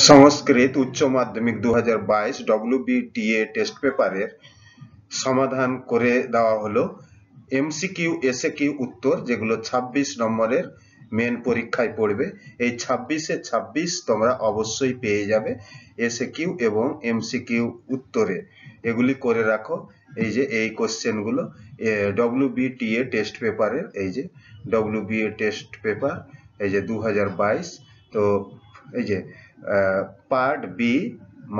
সংস্কৃত উচ্চ মাধ্যমিক দু হাজার বাইশ ডব্লিউবিটিএ টেস্ট পেপারের সমাধান করে দেওয়া হলো। এমসিকিউ এসএ কিউ উত্তর, যেগুলো ২৬ নম্বরের মেন পরীক্ষায় পড়বে। এই ছাব্বিশে ছাব্বিশ তোমরা অবশ্যই পেয়ে যাবে এসএ কিউ এবং এমসিকিউ উত্তরে। এগুলি করে রাখো। এই যে, এই কোশ্চেনগুলো ডব্লিউবিটিএ টেস্ট পেপারের এই যে ডব্লিউবিএ টেস্ট পেপার এই যে দু হাজার বাইশ। তো, এই যে পার্ট বি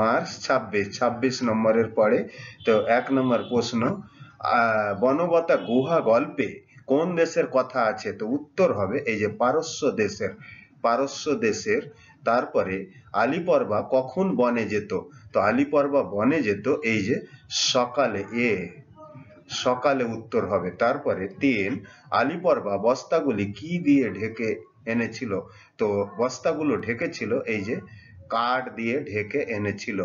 মার্চ ছাব্বিশ ছাব্বিশ নম্বরের পরে। তো এক নম্বর প্রশ্ন বনবতা গুহা গল্পে কোন দেশের কথা আছে? তো উত্তর হবে এই যে পারস্য দেশের পারস্য দেশের। তারপরে আলিপর্বা কখন বনে যেত? তো আলিপর্বা বনে যেত এই যে সকালে এ, সকালে উত্তর হবে। তারপরে তিন, আলিপর্বা বস্তাগুলি কি দিয়ে ঢেকে এনেছিল। তো বস্তাগুলো ঢেকেছিল, এই যে কাঠ দিয়ে ঢেকে এনেছিল।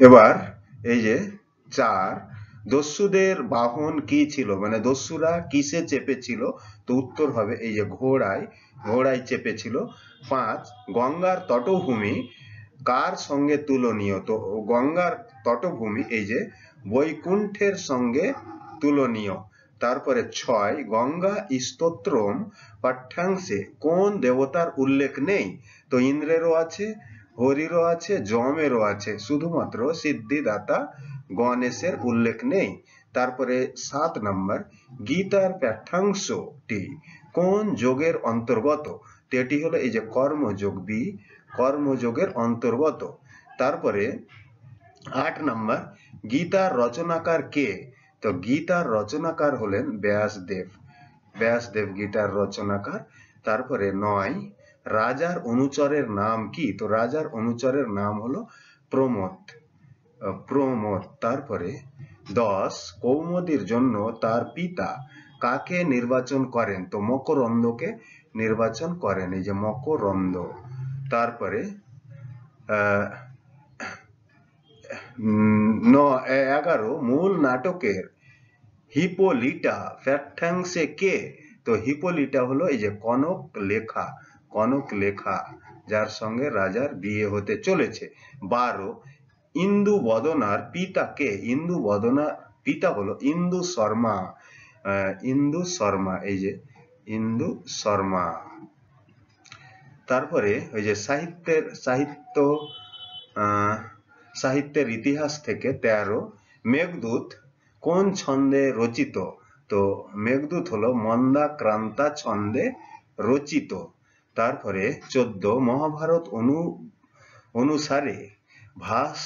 এবার এই যে চার, দস্যুদের বাহন কি ছিল? মানে দস্যুরা কিসে চেপেছিল? তো উত্তর হবে এই যে ঘোড়ায় ঘোড়ায় চেপেছিল। পাঁচ, গঙ্গার তটভূমি কার সঙ্গে তুলনীয়? তো গঙ্গার তটভূমি এই যে বৈকুণ্ঠের সঙ্গে তুলনীয়। তারপরে ছয়, গঙ্গা স্তোত্রম পাঠ্যাংশে কোন দেবতার উল্লেখ নেই? তো ইন্দ্রেরও আছে, হরিরও আছে, যমেরও আছে, শুধুমাত্র সিদ্ধিদাতা গণেশের উল্লেখ নেই। তারপরে সাত নম্বর, গীতার পাঠ্যাংশটি কোন যোগের অন্তর্গত? তো এটি হলো এই যে কর্মযোগ বি, কর্মযোগের অন্তর্গত। তারপরে আট নম্বর, গীতার রচনাকার কে? তো গীতার রচনাকার হলেন ব্যাসদেব। ব্যাসদেব গীতার রচনাকার। তারপরে নয়, রাজার অনুচরের নাম কি? তো রাজার অনুচরের নাম হলো প্রমোদ। প্রমোদ। তারপরে দশ, কৌমদির জন্য তার পিতা কাকে নির্বাচন করেন? তো মকরন্দকে নির্বাচন করেন, এই যে মকরন্দ। তারপরে, আহ এগারো মূল নাটকের হিপোলিটা ফ্যাক্টাংশে কে তো হিপোলিটা হলো এই যে কনক লেখা কনক লেখা যার সঙ্গে রাজার বিয়ে হতে চলেছে। বারো ইন্দু বদনার পিতা কে ইন্দু বদনার পিতা হলো ইন্দু শর্মা ইন্দু শর্মা এই যে ইন্দু শর্মা। তারপরে ওই যে সাহিত্যের সাহিত্য আহ, সাহিত্যের ইতিহাস থেকে তেরো। মেঘদূত কোন ছন্দে রচিত? তো মেঘদূত হলো মন্দাক্রান্তা ছন্দে রচিত। তারপরে চোদ্দ, মহাভারত অনু, অনুসারে ভাস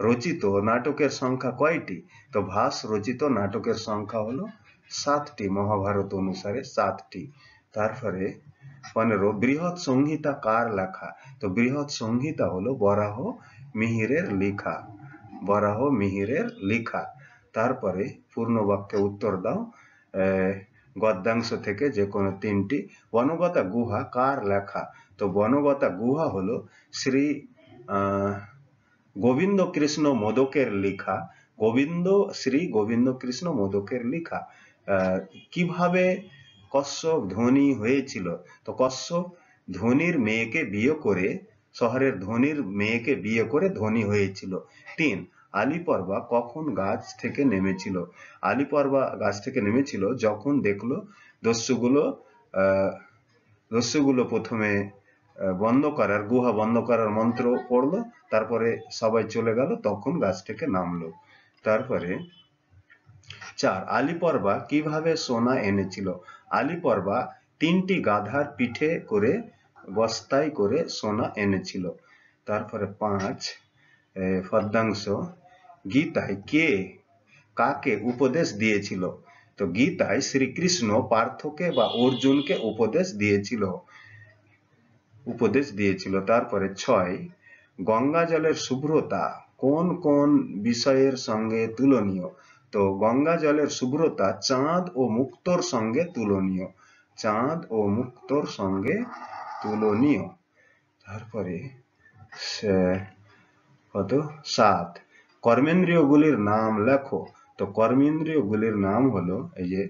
রচিত নাটকের সংখ্যা কয়টি? তো ভাস রচিত নাটকের সংখ্যা হলো সাতটি, মহাভারত অনুসারে সাতটি। তারপরে পনেরো বৃহৎ সংহিতা কার লেখা? তো বৃহৎ সংহিতা হলো বরাহ মিহিরের লেখা। বরাহ মিহিরের লেখা। তারপরে পূর্ণ বাক্যে উত্তর দাও। গদ্যাংশ থেকে যে কোনো তিনটি। বনগতা গুহা কার লেখা? তো বনগতা গুহা হলো শ্রী গোবিন্দ কৃষ্ণ মোদকের লেখা। গোবিন্দ শ্রী গোবিন্দ কৃষ্ণ মোদকের লেখা। আহ, কীভাবে কশ্যপ ধনী হয়েছিল। তো কশ্যপ ধনির মেয়েকে বিয়ে করে, শহরের ধনির মেয়েকে বিয়ে করে ধনী হয়েছিল। তিন, আলিপর্বা কখন গাছ থেকে নেমেছিল? আলিপর্বা গাছ থেকে নেমেছিল যখন দেখল দস্যুগুলো দস্যুগুলো প্রথমে বন্ধ করার, গুহা বন্ধ করার মন্ত্র পড়ল, তারপরে সবাই চলে গেল, তখন গাছ থেকে নামলো। তারপরে, চার, আলিপর্বা কীভাবে সোনা এনেছিল? আলিপর্বা তিনটি গাধার পিঠে করে, বস্তায় করে সোনা এনেছিল। তারপরে পাঁচ পদ্মাংশ গীতায় কে, কাকে উপদেশ দিয়েছিল? তো গীতায় শ্রীকৃষ্ণ পার্থকে বা অর্জুনকে উপদেশ দিয়েছিল। উপদেশ দিয়েছিল। তারপরে ছয় গঙ্গা জলের শুভ্রতা কোন কোন বিষয়ের সঙ্গে তুলনীয়? গঙ্গা জলের শুভ্রতা চাঁদ ও মুক্তোর সঙ্গে তুলনীয়। চাঁদ ও মুক্তোর সঙ্গে তুলনীয়। তারপরে কত? সাত। কর্মেন্দ্রিয়গুলির নাম লেখো। তো কর্মেন্দ্রিয়গুলির নাম হলো এই যে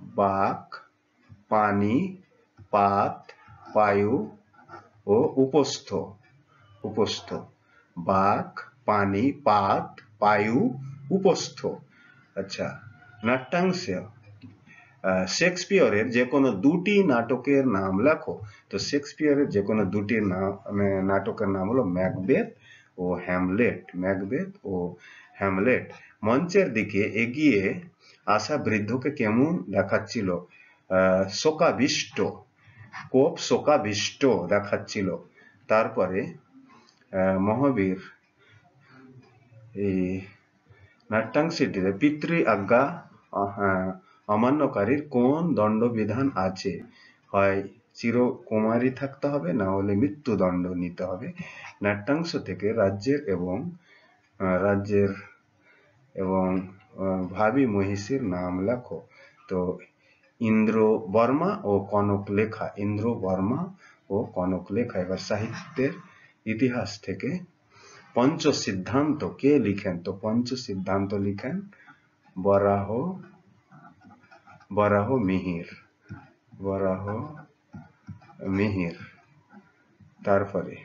বাক, পানি, পাত পায়ু ও উপস্থ। উপস্থ। বাক, পানি, পাত পায়ু উপস্থ। আচ্ছা নাট্যাংশ শেক্সপিয়রের যে কোনো দুটি নাটকের নাম লেখো। তো শেক্সপিয়রের যে কোনো দুটি নাম নাটকের নাম হলো ম্যাকবেথ ও হ্যামলেট। ম্যাকবেথ ও হ্যামলেট মঞ্চের দিকে এগিয়ে আসা বৃদ্ধকে কেমন দেখাচ্ছিল? শোকাবিষ্ট, কোপ শোকাবিষ্ট দেখাচ্ছিল। তারপরে মহাবীর এই নাট্যাংশটিতে পিতৃ আজ্ঞা অমান্যকারীর কোন দণ্ডবিধান আছে হয় চিরকুমারী থাকতে হবে না হলে মৃত্যুদণ্ড নিতে হবে নাট্যাংশ থেকে রাজ্যের এবং রাজ্যের এবং ভাবি মহিষীর নাম লেখো তো ইন্দ্র বর্মা ও কনক লেখা ইন্দ্র বর্মা ও কনক লেখা এবার সাহিত্যের ইতিহাস থেকে পঞ্চ সিদ্ধান্ত কে লিখেন? তো পঞ্চ সিদ্ধান্ত লিখেন বরাহ বরাহ মিহির বরাহ মিহির। তারপরে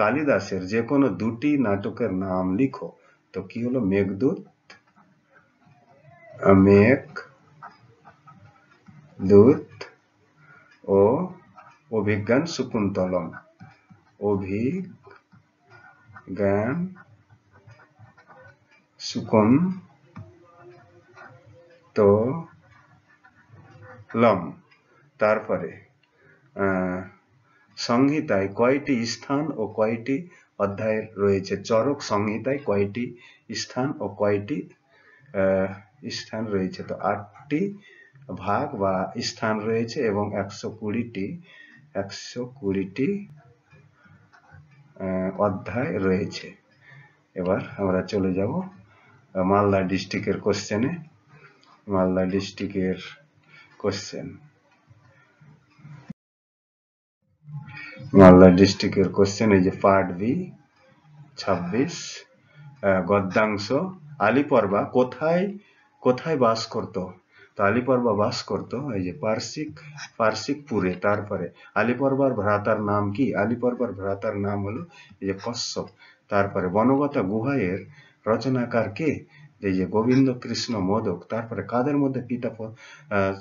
কালিদাসের যে কোনো দুটি নাটকের নাম লিখো, তো কি হলো? মেঘদূত মেঘ দূত ও অভিজ্ঞান শকুন্তলম। অভিজ্ঞান সুকম তো, লম। তারপরে সংহিতায় কয়টি স্থান ও কয়টি অধ্যায় রয়েছে? চরক সংহিতায় কয়টি স্থান ও কয়টি স্থান রয়েছে? তো আটটি ভাগ বা স্থান রয়েছে এবং একশো কুড়িটি একশো কুড়িটি অধ্যায় রয়েছে। এবার আমরা চলে যাব মালদা ডিস্ট্রিক্টের কোশ্চেনে মালদা ডিস্ট্রিক্টের কোশ্চেন মালদা ডিস্ট্রিক্টের কোশ্চেন এই যে পার্ট বি ছাব্বিশ গদ্যাংশ, আলিপর্বা কোথায় কোথায় বাস করত? আলিপর্বা বাস করত, এই যে পার্সিক পার্সিকপুরে তারপরে আলিপর্বার ভ্রাতার নাম কি? আলিপর্বার ভ্রাতার নাম হলো এই যে কশ্যপ তারপরে বনগতা গুহায়ের রচনাকার কে? এই যে গোবিন্দ কৃষ্ণ মোদক। তারপরে কাদের মধ্যে পিতা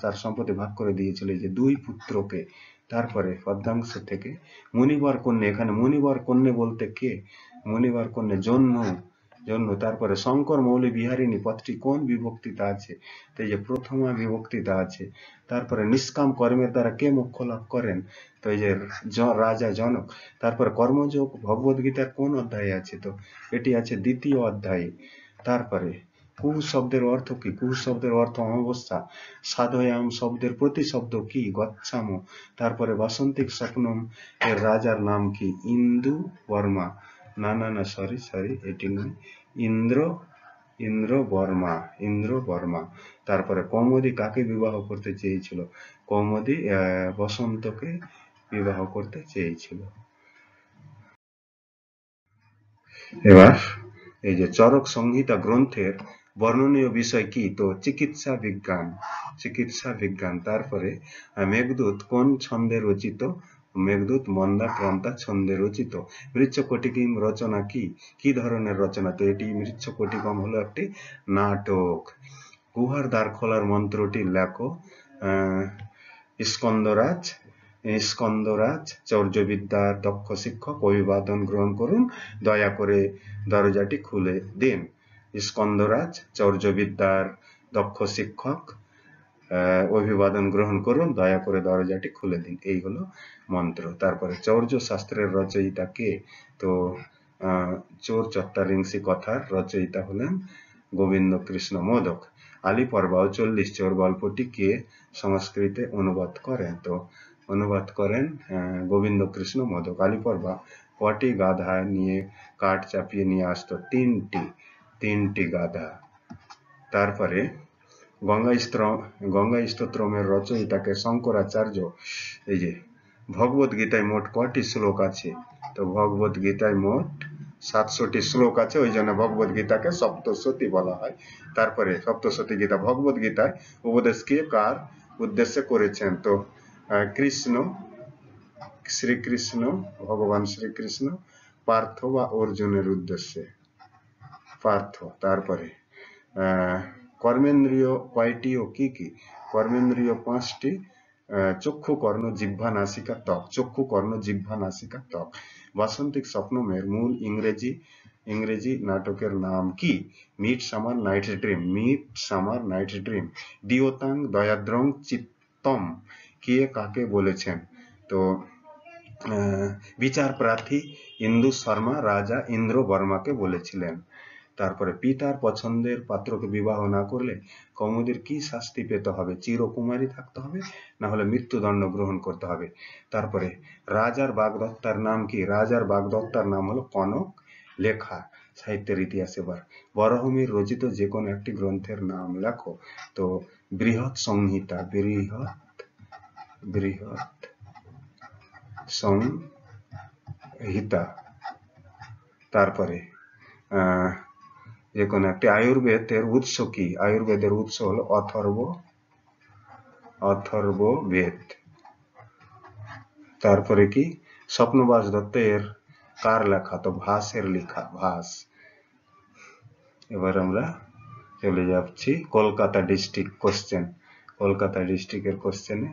তার সম্পত্তি ভাগ করে দিয়েছিল? যে দুই পুত্রকে। তারপরে পদ্মাংশ থেকে মুনিবর কন্যা। এখানে মুনিবর কন্যা বলতে কে? মুনিবর কন্যা জন্য জন্য। তারপরে শঙ্কর মৌলী বিহারিণী পথটি কোন বিভক্তিতে আছে? তো এই যে প্রথমা বিভক্তিতে আছে। তারপরে নিষ্কাম কর্মের দ্বারা কে মোক্ষ লাভ করেন? তো এই যে রাজা জনক। তারপরে কর্মযোগ ভগবদ গীতার কোন অধ্যায়ে আছে? তো এটি আছে দ্বিতীয় অধ্যায়ে। তারপরে কু শব্দের অর্থ কি? কু শব্দের অর্থ অমাবস্যা। সাধয়াম শব্দের প্রতি শব্দ কি? গচ্ছাম। তারপরে বাসন্তিক স্বপ্নম এর রাজার নাম কি? ইন্দু বর্মা। না না না সরি সরি এটি নয়। ইন্দ্র ইন্দ্র বর্মা ইন্দ্র বর্মা। তারপরে কৌমদি কাকে বিবাহ করতে চেয়েছিল? কৌমদি বসন্তকে বিবাহ করতে চেয়েছিল। এবার এই যে চরক সংহিতা গ্রন্থের বর্ণনীয় বিষয় কি? তো চিকিৎসা বিজ্ঞান চিকিৎসা বিজ্ঞান। তারপরে মেঘদূত কোন ছন্দে রচিত? মেঘদূত, মন্দা, ক্রান্তা, ছন্দে রচিত। মৃচ্ছকটিকিম রচনা কি? কি ধরনের রচনা? তো এটি মৃচ্ছকটিকম হলো একটি নাটক। গুহার দ্বার খোলার মন্ত্রটি লেখো। স্কন্দরাজ স্কন্দরাজ চর্যবিদ্যার দক্ষ শিক্ষক, অভিবাদন গ্রহণ করুন। দয়া করে দরজাটি খুলে দিন। স্কন্দরাজ চর্যবিদ্যার দক্ষ শিক্ষক অভিবাদন গ্রহণ করুন, দয়া করে দরজাটি খুলে দিন। এই হলো মন্ত্র। তারপরে চৌর্য শাস্ত্রের রচয়িতা কে? তো চোর চত্তারিংসি কথার রচয়িতা হলেন গোবিন্দ কৃষ্ণ মোদক। আলী পর্বা চল্লিশ চোর গল্পটি কে সংস্কৃতে অনুবাদ করেন? তো, অনুবাদ করেন গোবিন্দ কৃষ্ণ মোদক। আলী পর্বা কটি গাধা নিয়ে কাঠ চাপিয়ে নিয়ে আসতো? তিনটি তিনটি গাধা। তারপরে গঙ্গা স্তোত্রমের রচয়িতাকে শঙ্করাচার্য এই যে ভগবত গীতায় মোট কটি শ্লোক আছে? তো ভগবত গীতায় মোট সাতশোটি শ্লোক আছে ওই জন্য ভগবত গীতাকে সপ্তশতী বলা হয়। তারপরে সপ্তশতী গীতা ভগবত গীতায় উপদেশ কে কার উদ্দেশ্যে করেছেন? তো কৃষ্ণ শ্রীকৃষ্ণ ভগবান শ্রীকৃষ্ণ পার্থ বা অর্জুনের উদ্দেশ্যে। পার্থ তারপরে আহ, কর্মেন্দ্রিয় কয়টি ও কি কি? কর্মেন্দ্রীয় পাঁচটি চক্ষু, কর্ণ, জিহ্বা, নাসিকা, ত্বক। চক্ষু, কর্ণ, জিহ্বা, নাসিকা, ত্বক। বাসন্তিক স্বপ্নমের মূল ইংরেজি ইংরেজি নাটকের নাম কি? Midsummer night dream. Midsummer night dream. দিওতাং দয়াদ্রং চিত্তম। কে কাকে বলেছেন? তো বিচার প্রার্থী ইন্দু শর্মা, রাজা ইন্দ্র বর্মাকে বলেছিলেন। তারপরে পিতার পছন্দের পাত্রকে বিবাহ না করলে কৌমুদীর কি শাস্তি পেতে হবে? চিরকুমারী থাকতে হবে না হলে মৃত্যুদণ্ড গ্রহণ করতে হবে? তারপরে রাজার বাগদত্তার নাম কি? রাজার বাগদত্তার নাম হলো কনক লেখা সাহিত্যের ইতিহাস এবার। বরহমির রচিত যে কোনো একটি গ্রন্থের নাম লেখো। তো বৃহৎ সংহিতা, বৃহৎ বৃহৎ সংহিতা। তারপরে, আহ যে কোনো একটি আয়ুর্বেদের উৎস কি? আয়ুর্বেদের উৎস হল অথর্ব অথর্ব বেদ তারপরে কি? স্বপ্নবাস দত্ত এর কার লেখা? তো ভাসের লেখা, ভাস। এবার আমরা চলে যাচ্ছি কলকাতা ডিস্ট্রিক্ট কোশ্চেন। কলকাতা ডিস্ট্রিক্টের কোশ্চেনে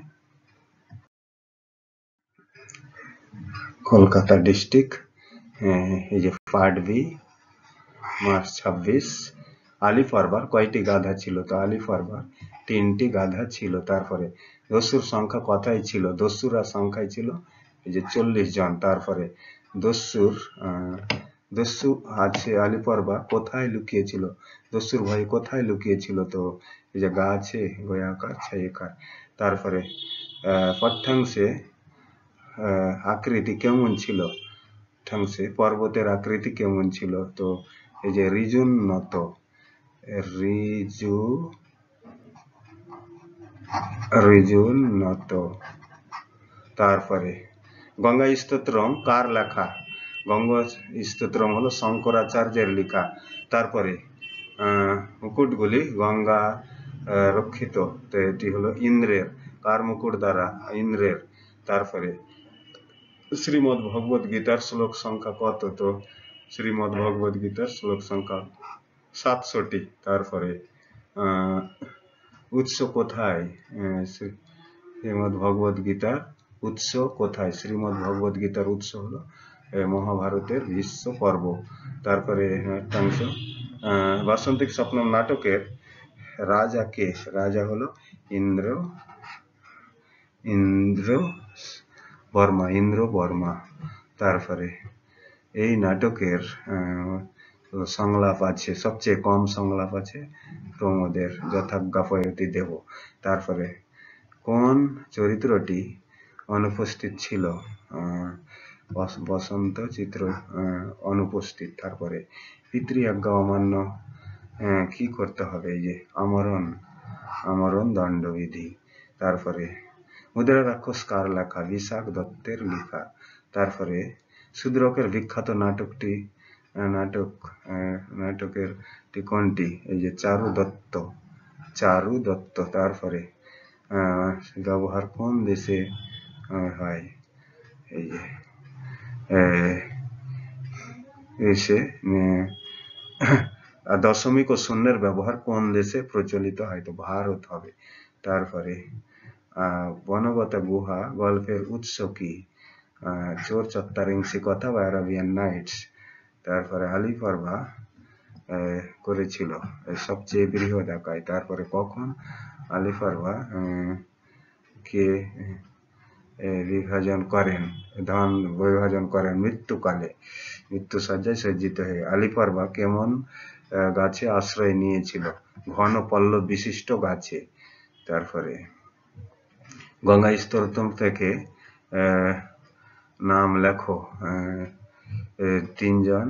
কলকাতা ডিস্ট্রিক্ট এই যে পার্ট বি। মার্চ ছাব্বিশ। আলিফ আরবার কয়টি গাধা ছিল? তো আলিফ আরবার তিনটি গাধা ছিল তারপরে। দস্যুর সংখ্যা কথাই ছিল? দস্যুরা সংখ্যায় ছিল এই যে চল্লিশ জন তারপরে। দস্যুর দস্যু আছে আলিফ আরবা কোথায় লুকিয়েছিল? দস্যুর ভাই কোথায় লুকিয়েছিল? তো এই যে গাছে গোয়াকার ছাইকার তারপরে পথ্যাংশে আকৃতি কেমন ছিল? ঠাংশে, পর্বতের আকৃতি কেমন ছিল? তো এই যে রিজুন্নত রিজু রিজুন নত তারপরে গঙ্গা স্তোত্রম কার লেখা? গঙ্গা স্তোত্রম হলো শঙ্করাচার্যের লেখা। তারপরে মুকুটগুলি গঙ্গা রক্ষিত। তো এটি হলো ইন্দ্রের, কার মুকুট দ্বারা? ইন্দ্রের। তারপরে, শ্রীমদ ভগবত গীতার শ্লোক সংখ্যা কত? তো শ্রীমদ ভগবত গীতার শ্লোক সংখ্যা সাতশোটি তারপরে উৎস কোথায়? শ্রীমদ ভগবত গীতার উৎস কোথায়? শ্রীমদ ভগবত গীতার উৎস হলো মহাভারতের ভীষ্ম পর্ব। তারপরে একটা অংশ বাসন্তিক স্বপ্নম নাটকের রাজা কে? রাজা হলো ইন্দ্র ইন্দ্র বর্মা ইন্দ্র বর্মা। তারপরে এই নাটকের সংলাপ আছে, সবচেয়ে কম সংলাপ আছে প্রমোদের যথাজ্ঞাপয়তি দেব তারপরে, কোন চরিত্রটি অনুপস্থিত ছিল? বস- বসন্ত চিত্র অনুপস্থিত। তারপরে পিতৃ আজ্ঞা অমান্য কি করতে হবে? যে, আমরণ আমরণ দণ্ডবিধি। তারপরে, মুদ্রা রাক্ষস কার লেখা? বিশাখ দত্তের লেখা। তারপরে শূদ্রকের বিখ্যাত নাটকটি নাটক নাটকের কোনটি এই যে চারু দত্ত চারু দত্ত তারপরে ব্যবহার কোন দেশে হয়? এই যে এসে দশমিক ও শূন্যের ব্যবহার কোন দেশে প্রচলিত হয়? তো ভারত হবে। তারপরে আহ, বনগত গুহা গল্পের উৎস কি? চোর চত্বরিংসি কথা বা অ্যারাবিয়ান নাইটস। তারপরে আলী পর্বা করেছিল। সবচেয়ে বৃহৎ আকায়। তারপরে কখন আলী পর্বা কে বিভাজন করেন, ধন বিভাজন করেন মৃত্যুকালে মৃত্যু সজ্জায় সজ্জিত হয়ে। আলী পর্বা কেমন গাছে আশ্রয় নিয়েছিল? ঘন পল্লব বিশিষ্ট গাছে। তারপরে গঙ্গা স্তোত্রম থেকে নাম লেখো। তিনজন,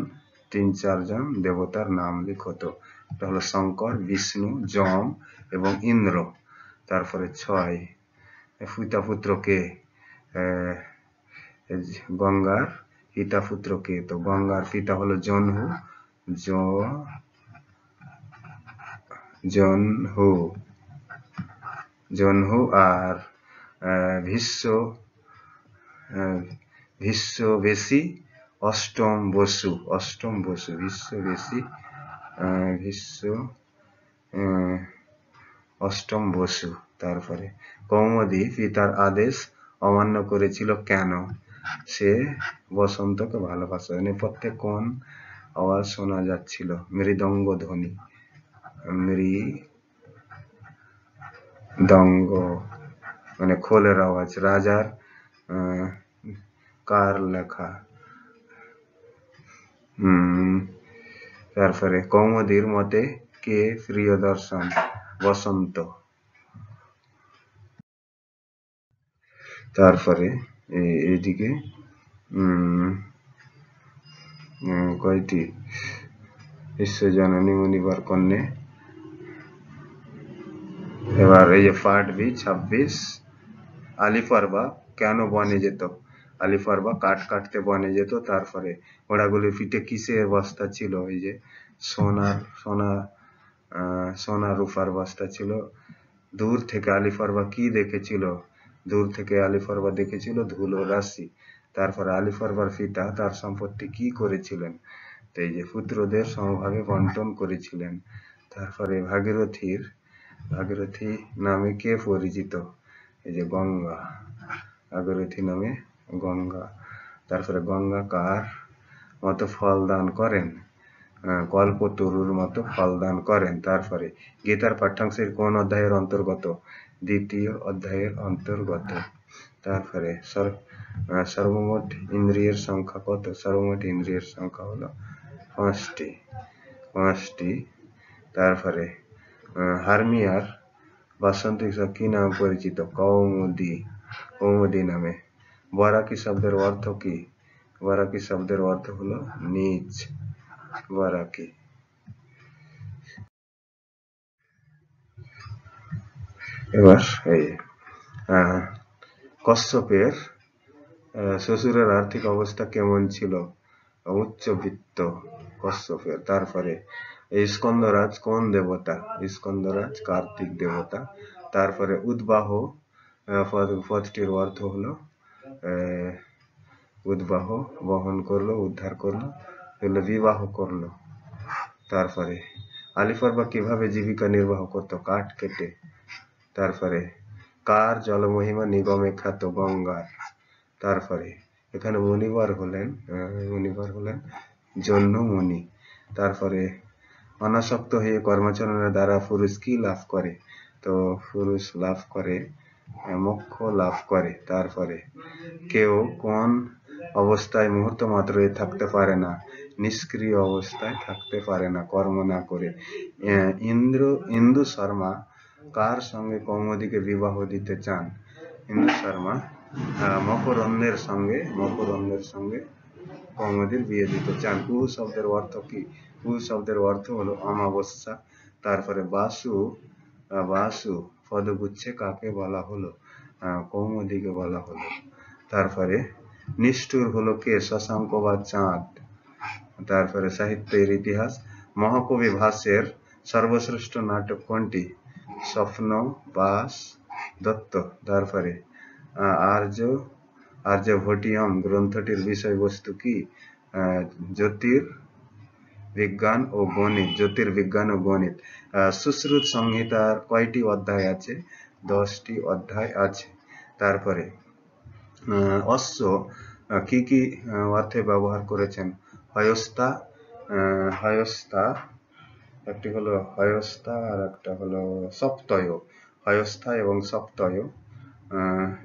তিন, চারজন দেবতার নাম লিখো তো। এটা হলো শঙ্কর, বিষ্ণু, যম এবং ইন্দ্র। তারপরে ছয় পিতা পুত্রকে গঙ্গার পিতা পুত্র কে? তো গঙ্গার পিতা হলো জনহু জনহু জনহু আর ভীষ্ম ভীষ্ম বেশি অষ্টম বসু অষ্টম বসু ভীষ্ম বেশি ভীষ্ম অষ্টম বসু তারপরে কৌমদি পিতার আদেশ অমান্য করেছিল কেন? সে বসন্তকে ভালোবাসে। নেপথ্যে কোন আওয়াজ শোনা যাচ্ছিল? মৃদঙ্গ ধ্বনি মৃদঙ্গ মানে খোলের আওয়াজ। রাজার কার লেখা হম তারপরে কৌমদির মতে কে প্রিয় দর্শন বসন্ত তারপরে এইদিকে কয়টি বিশ্বজননী মুনিবার কন্যে এবার এই যে পার্ট বি ছাব্বিশ আলিফারবা কেন বনে যেত আলিফারবা কাঠ কাটতে বনে যেত, তারপরে ঘোড়াগুলির পিঠে কিসের বস্তা ছিল? ওই যে সোনার সোনা সোনা রূপার বস্তা ছিল। দূর থেকে আলিফারবা কি দেখেছিল? দূর থেকে আলিফারবা দেখেছিল ধুলো, রাশি। তারপরে আলিফারবার পিতা তার সম্পত্তি কি করেছিলেন? তো এই যে পুত্রদের সমভাবে বন্টন করেছিলেন। তারপরে ভাগীরথীর, ভাগীরথী নামে কে পরিচিত? এই যে গঙ্গা, ভাগীরথী নামে গঙ্গা। তারপরে গঙ্গা কার মতো ফল দান করেন কল্প তরুর মতো ফল দান করেন। তারপরে গীতার পাঠ্যাংশের কোন অধ্যায়ের অন্তর্গত? দ্বিতীয় অধ্যায়ের অন্তর্গত। তারপরে সর্বমোট ইন্দ্রিয়ের সংখ্যা কত? সর্বমোট ইন্দ্রিয়ের সংখ্যা হলো পাঁচটি। পাঁচটি। তারপরে হারমিয়ার বাসন্তী কি নাম পরিচিত কৌমুদি কৌমুদি নামে বরাকি শব্দের অর্থ কি বারাকি শব্দের অর্থ হলো নিচ বারাকি এবার এই কশ্যপের শ্বশুরের আর্থিক অবস্থা কেমন ছিল? উচ্চবিত্ত কশ্যপের। তারপরে স্কন্দরাজ কোন দেবতা? স্কন্দরাজ কার্তিক দেবতা। তারপরে উদ্বাহ পদটির অর্থ হলো উদ্বাহ, বহন করল, উদ্ধার করল, এগুলো বিবাহ করল। তারপরে আলিফারবা কীভাবে জীবিকা নির্বাহ করতো? কাঠ কেটে। তারপরে কার জলমহিমা নিগমে খ্যাত গঙ্গার? তারপরে এখানে মনিবার হলেন মনিবার হলেন জন্য মুনি। তারপরে অনাসক্ত হয়ে কর্মাচরণের দ্বারা পুরুষ কি লাভ করে? তো পুরুষ লাভ করে মোক্ষ লাভ করে। তারপরে, কেউ কোন অবস্থায় মুহূর্ত মাত্র থাকতে পারে না, নিষ্ক্রিয় অবস্থায় থাকতে পারে না, কর্ম না করে। ইন্দ্র, ইন্দু শর্মা কার সঙ্গে কৌমদিকে বিবাহ দিতে চান? ইন্দু শর্মা মকরন্দের সঙ্গে মকরন্দের সঙ্গে কৌমদির বিয়ে দিতে চান। কু শব্দের অর্থ কি? কু শব্দের অর্থ হলো অমাবস্যা, তারপরে বাসু বাসু পদগুচ্ছে কাকে বলা হলো? কৌমদিকে বলা হলো। তারপরে, নিষ্ঠুর হলো কে? শশাঙ্ক বা চাঁদ। তারপরে, সাহিত্যের ইতিহাস। মহাকবি ভাষ্যের সর্বশ্রেষ্ঠ নাটক কোনটি? স্বপ্ন, বাস, দত্ত। তারপরে আর্য আর্য, আর্যভটিয়ম গ্রন্থটির বিষয়বস্তু কি? জ্যোতির বিজ্ঞান ও গণিত, জ্যোতির্বিজ্ঞান ও গণিত। সুশ্রুত সংহিতার কয়টি অধ্যায় আছে? দশটি অধ্যায় আছে। তারপরে অশ্ব কি কি অর্থে ব্যবহার করেছেন? হয়স্তা হয়স্তা একটি হলো হয়স্তা আর একটা হলো সপ্তয়। হয়স্থা এবং সপ্তয়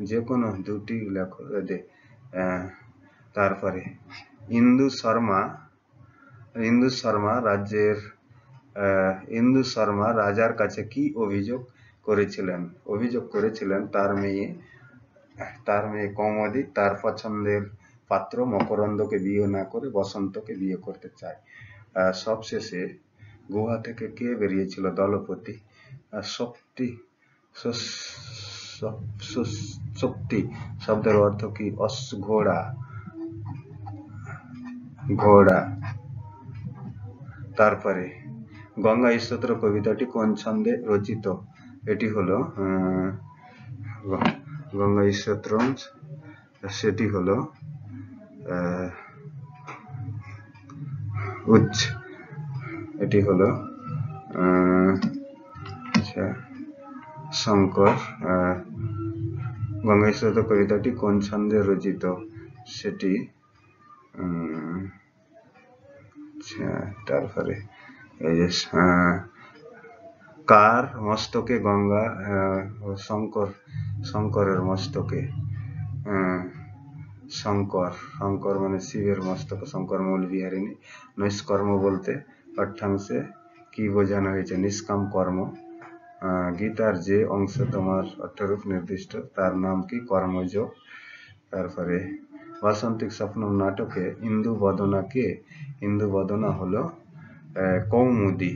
যে কোনো দুটি লেখ তারপরে, ইন্দু শর্মা ইন্দু শর্মা রাজ্যের ইন্দু শর্মা রাজার কাছে কি অভিযোগ করেছিলেন? অভিযোগ করেছিলেন তার মেয়ে তার মেয়ে কৌমদি তার পছন্দের পাত্র মকরন্দকে বিয়ে না করে বসন্তকে বিয়ে করতে চায়। সবশেষে গুহা থেকে কে বেরিয়েছিল দলপতি? শক্তি শক্তি শব্দের অর্থ কি? অস, ঘোড়া ঘোড়া। তারপরে গঙ্গা স্তোত্র কবিতাটি কোন ছন্দে রচিত? এটি হলো গঙ্গা স্তোত্র, সেটি হলো উচ্চ। এটি হলো আচ্ছা শঙ্কর গঙ্গা স্তোত্র কবিতাটি কোন ছন্দে রচিত? সেটি তারপরে এই যে কার মস্তকে গঙ্গা শঙ্কর, শঙ্করের মস্তকে শঙ্কর শঙ্কর মানে শিবের মস্তক, শঙ্কর মূল বিহারিণী নৈষ্কর্ম বলতে পাঠ্যাংশে কি বোঝানো হয়েছে? নিষ্কাম কর্ম। গীতার যে অংশ তোমার অর্থরূপ নির্দিষ্ট, তার নাম কি? কর্মযোগ। তারপরে বাসন্তিক স্বপ্নম নাটকে ইন্দু বদনা কে ইন্দু বদনা হলো কৌমুদি।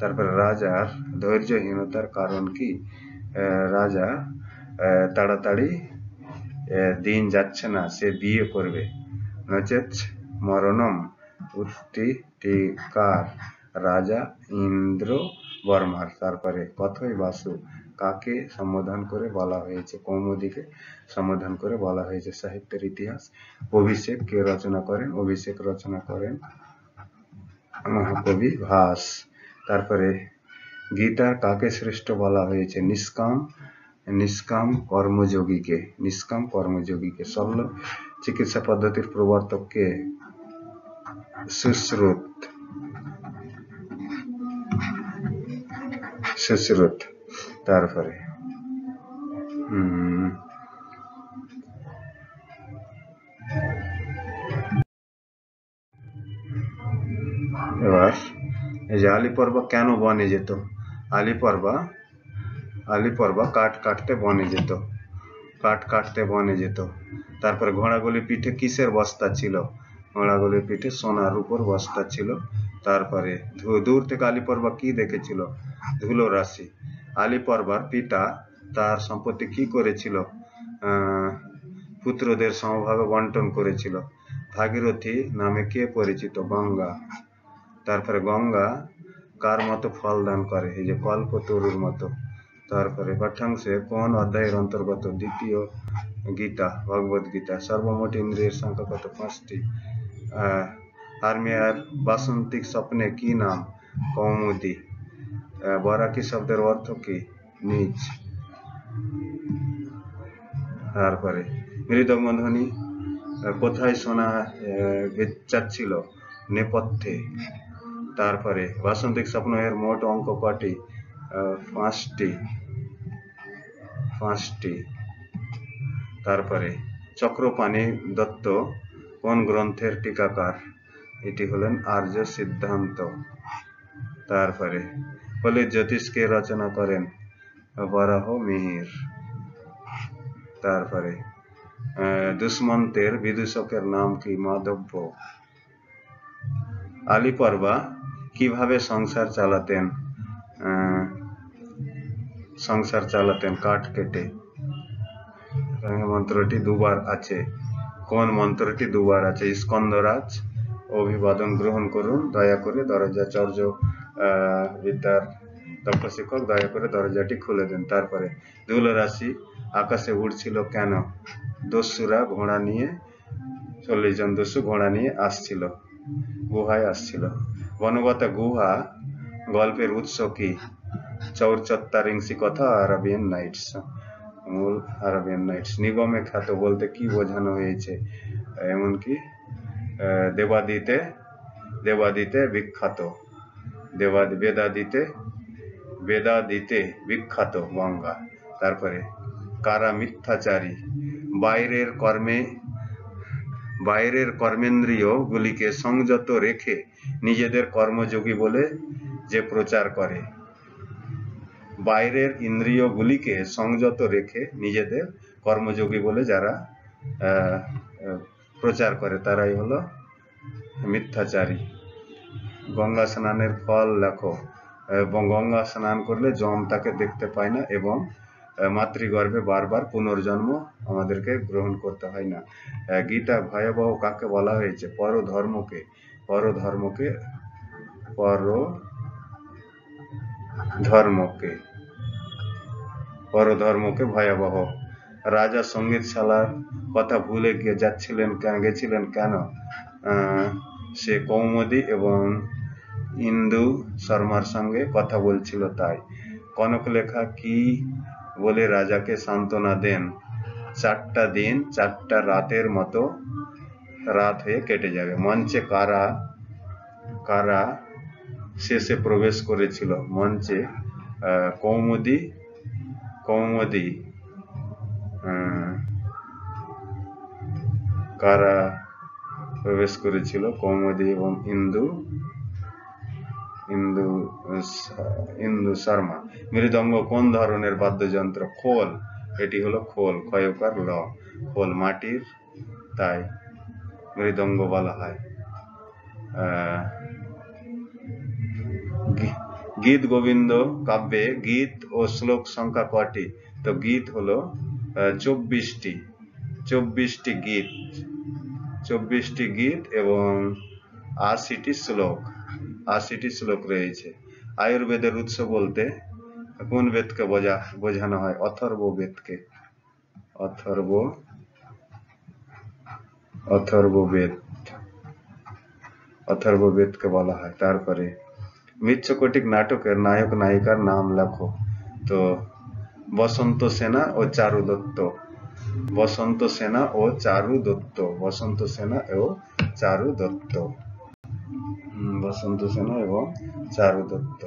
তারপরে রাজার ধৈর্যহীনতার কারণ কি? রাজা তাড়াতাড়ি দিন যাচ্ছে না, সে বিয়ে করবে। নচেত মরণম উত্তিটিকার রাজা ইন্দ্র বর্মার তারপরে কথই বাসু কাকে সম্বোধন করে বলা হয়েছে, কৌমুদিকে সম্বোধন করে বলা হয়েছে, সাহিত্যের ইতিহাস। অভিষেক কে রচনা করেন? অভিষেক রচনা করেন মহাকবি ভাস। তারপরে গীতার কাকে শ্রেষ্ঠ বলা হয়েছে? নিষ্কাম নিষ্কাম কর্মযোগীকে নিষ্কাম কর্মযোগীকে। শল্য চিকিৎসা পদ্ধতির প্রবর্তককে সুশ্রুত। সুশ্রুত। তারপরে। হম। এবার এই যে আলিপর্বা কেন বনে যেত? আলিপর্বা আলিপর্বা কাঠ কাটতে বনে যেত। কাঠ কাটতে বনে যেত। তারপরে ঘোড়াগুলির পিঠে কিসের বস্তা ছিল? ঘোড়াগুলির পিঠে সোনার উপর বস্তা ছিল। তারপরে দূর থেকে আলিপর্বা কি দেখেছিল? ধুলো রাশি আলিপর্বার পিতা তার সম্পত্তি কি করেছিল? পুত্রদের সমভাবে বন্টন করেছিল। ভাগীরথী নামে কে পরিচিত? গঙ্গা। তারপরে গঙ্গা কার মতো ফল দান করে? এই যে কল্প তরুর মতো। তারপরে পাঠ্যাংশে কোন অধ্যায়ের অন্তর্গত দ্বিতীয় গীতা, ভগবত গীতা? সর্বমোট ইন্দ্রিয়ের সংখ্যা কত? পাঁচটি। আর্মিয়ার বাসন্তিক স্বপ্নে কি নাম? কৌমুদি। বরাকি শব্দের অর্থ কি? নিজ। তারপরে মৃদঙ্গধ্বনি কোথায় শোনা যাচ্ছিল নেপথ্যে। তারপরে বাসন্তিক স্বপ্ন এর মোট অঙ্ক কটি? পাঁচটি। পাঁচটি। তারপরে চক্রপাণি দত্ত কোন গ্রন্থের টিকাকার? এটি হলেন আর্য সিদ্ধান্ত। তারপরে ফলিত জ্যোতিষকে রচনা করেন বরাহ মিহির। তারপরে দুষ্মন্তের বিদূষকের নাম কি মাধব্য? আলিপর্বা কীভাবে সংসার চালাতেন? সংসার চালাতেন কাঠ কেটে। মন্ত্রটি দুবার আছে। কোন মন্ত্রটি দুবার আছে? স্কন্দরাজ, অভিবাদন গ্রহণ করুন, দয়া করে দরজা চর্য বিদ্যার দক্ষ শিক্ষক দয়া করে দরজাটি খুলে দেন। তারপরে ধুলো রাশি আকাশে উড়ছিল কেন? দস্যুরা ঘোড়া নিয়ে, চল্লিশ জন দস্যু ঘোড়া নিয়ে আসছিল, গুহায় আসছিল। বনগতা গুহা, গল্পের উৎস কি? চৌরচত্তারিংসি কথা, আরবিয়ান নাইটস। মূল আরবিয়ান নাইটস। নিগমে খ্যাত বলতে কি বোঝানো হয়েছে? এমনকি দেবাদিতে দেবাদিতে বিখ্যাত। দেবাদি, বেদাদিতে বেদাদিতে বিখ্যাত গঙ্গা। তারপরে কারা মিথ্যাচারী, বাইরের কর্মে, বাইরের কর্মেন্দ্রিয় গুলিকে সংযত রেখে নিজেদের কর্মযোগী বলে যে প্রচার করে, বাইরের ইন্দ্রিয়গুলিকে সংযত রেখে নিজেদের কর্মযোগী বলে যারা প্রচার করে, তারাই হলো মিথ্যাচারী। গঙ্গা স্নানের ফল লেখো। এবং গঙ্গা স্নান করলে জম তাকে দেখতে পায় না এবং মাতৃগর্ভে বারবার পুনর্জন্ম আমাদেরকে গ্রহণ করতে হয় না। গীতা ভয়াবহ কাকে বলা হয়েছে? পর ধর্মকে পর ধর্মকে পরধর্মকে ভয়াবহ। রাজা সঙ্গীতশালার কথা ভুলে গিয়ে যাচ্ছিলেন গেছিলেন কেন? সে কৌমুদী এবং ইন্দু শর্মার সঙ্গে কথা বলছিল তাই। কনকলেখা কি বলে রাজাকে সান্ত্বনা দেন? চারটা দিন, চারটা রাতের মতো রাত হয়ে কেটে যাবে। মঞ্চে কারা কারা শেষে প্রবেশ করেছিল? মঞ্চে কৌমুদী কৌমুদী কারা প্রবেশ করেছিল? কৌমুদী এবং ইন্দু ইন্দু ইন্দু শর্মা। মৃদঙ্গ কোন ধরনের বাদ্যযন্ত্র? খোল। এটি হলো খোল ক্ষয়কার ল। খোল মাটির, তাই মৃদঙ্গ বলা হয়। গীত গোবিন্দ কাব্যে গীত ও শ্লোক সংখ্যা কটি? তো গীত হলো চব্বিশটি। চব্বিশটি গীত। চব্বিশটি গীত এবং আশিটি শ্লোক। আশিটি শ্লোক রয়েছে। আয়ুর্বেদের উৎস বলতে কোন বেদকে বোঝা, বোঝানো হয়? অথর্ব বেদকে। অথর্ব অথর্ব বেদ। অথর্ব বেদকে বলা হয়। তারপরে মৃচ্ছকটিক নাটকের নায়ক, নায়িকার নাম লেখো। তো বসন্ত সেনা ও চারু দত্ত। বসন্ত সেনা ও চারু দত্ত। বসন্ত সেনা ও চারু দত্ত। বসন্ত সেনা এবং চারু দত্ত